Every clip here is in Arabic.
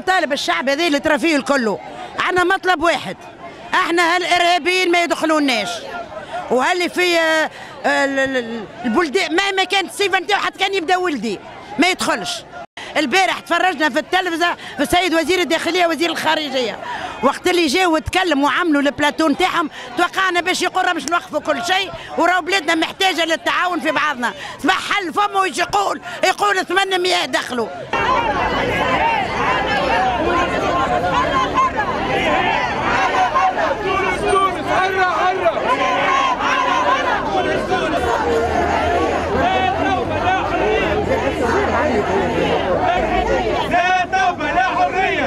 نطالب الشعب هذا اللي ترى فيه الكل. عندنا مطلب واحد. إحنا هالإرهابيين ما يدخلوناش. وهاللي في آه، ال- ال- البلدان مهما كانت الصفه نتاعو حتى كان يبدأ ولدي ما يدخلش. البارح تفرجنا في التلفزة في السيد وزير الداخلية وزير الخارجية. وقت اللي جاوا وتكلموا وعملوا البلاتو نتاعهم توقعنا باش يقولوا باش نوقفوا كل شيء وراو بلادنا محتاجة للتعاون في بعضنا. صباح حل فمه يقول يقول 800 دخلوا تونس حرة حرة لا توبة لا حرية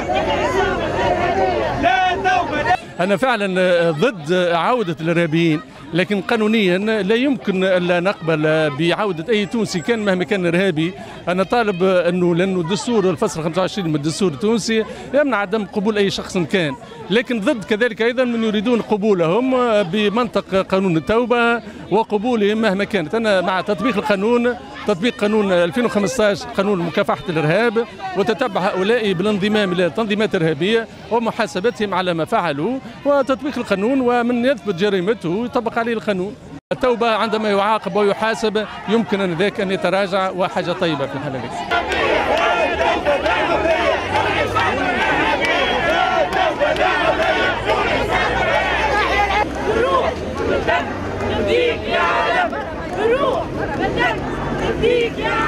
لا توبة لا أنا فعلا ضد عودة الإرهابيين لكن قانونيا لا يمكن ألا نقبل بعودة أي تونسي كان مهما كان إرهابي. أنا طالب أنه لأنه الدستور الفصل 25 من الدستور التونسي يمنع عدم قبول أي شخص كان. لكن ضد كذلك أيضا من يريدون قبولهم بمنطق قانون التوبة وقبولهم مهما كانت. أنا مع تطبيق القانون تطبيق قانون 2015 قانون مكافحة الإرهاب وتتبع هؤلاء بالانضمام إلى تنظيمات إرهابية ومحاسبتهم على ما فعلوا وتطبيق القانون ومن يثبت جريمته يطبق عليه القانون. التوبة عندما يعاقب ويحاسب يمكن أن ذاك أن يتراجع وحاجة طيبة في الحالة Fique